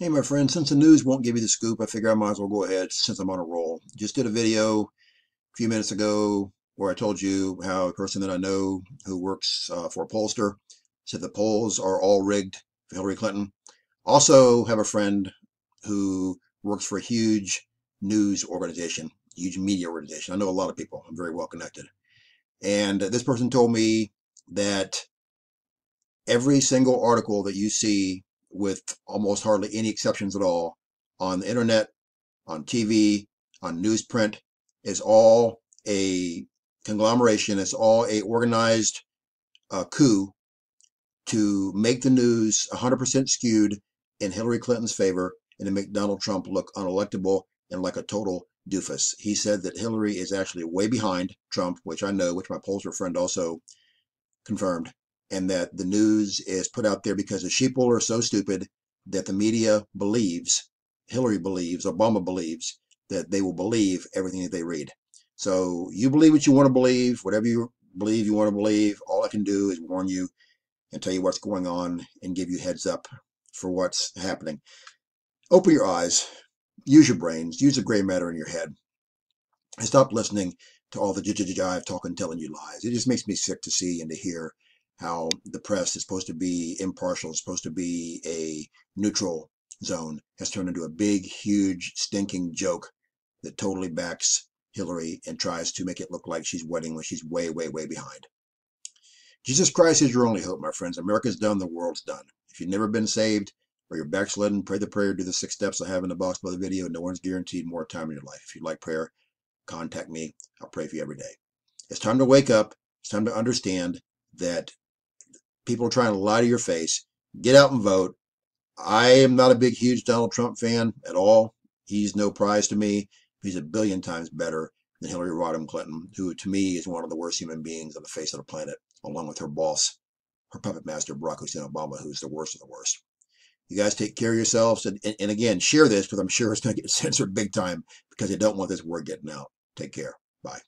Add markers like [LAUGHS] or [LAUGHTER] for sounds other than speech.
Hey, my friend, since the news won't give you the scoop, I figure I might as well go ahead since I'm on a roll. Just did a video a few minutes ago where I told you how a person that I know who works uh, for a pollster said the polls are all rigged for Hillary Clinton. Also, have a friend who works for a huge news organization, huge media organization. I know a lot of people. I'm very well connected. And this person told me that every single article that you see with almost hardly any exceptions at all on the internet, on TV, on newsprint is all a conglomeration. It's all a organized uh, coup to make the news 100% skewed in Hillary Clinton's favor and to make Donald Trump look unelectable and like a total doofus. He said that Hillary is actually way behind Trump, which I know, which my pollster friend also confirmed and that the news is put out there because the sheeple are so stupid that the media believes, Hillary believes, Obama believes, that they will believe everything that they read. So you believe what you want to believe, whatever you believe you want to believe. All I can do is warn you and tell you what's going on and give you heads up for what's happening. Open your eyes, use your brains, use the gray matter in your head, and stop listening to all the jive talking, telling you lies. It just makes me sick to see and to hear how the press is supposed to be impartial, is supposed to be a neutral zone, has turned into a big, huge, stinking joke that totally backs Hillary and tries to make it look like she's winning when she's way, way, way behind. Jesus Christ is your only hope, my friends. America's done, the world's done. If you've never been saved or you're backslidden, pray the prayer, do the six steps I have in the box below the video. No one's guaranteed more time in your life. If you'd like prayer, contact me. I'll pray for you every day. It's time to wake up. It's time to understand that people are trying to lie to your face. Get out and vote. I am not a big, huge Donald Trump fan at all. He's no prize to me. He's a billion times better than Hillary Rodham Clinton, who to me is one of the worst human beings on the face of the planet, along with her boss, her puppet master, Barack Hussein Obama, who's the worst of the worst. You guys take care of yourselves. And, and, and again, share this because I'm sure it's going to get [LAUGHS] censored big time because they don't want this word getting out. Take care. Bye.